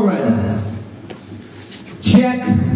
Right. Check.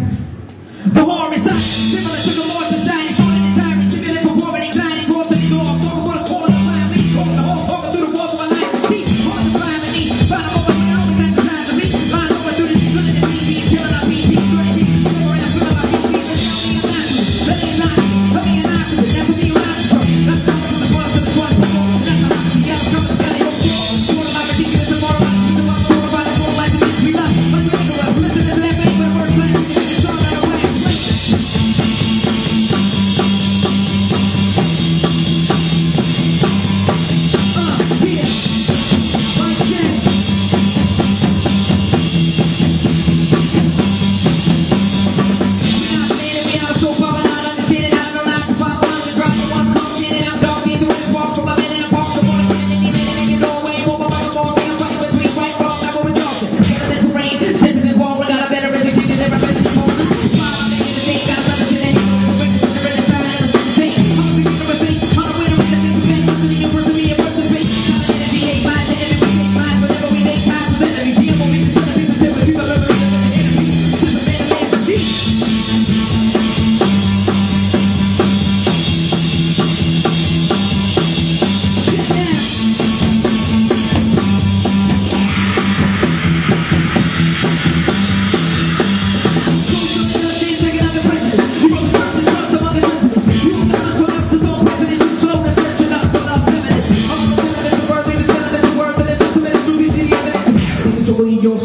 Your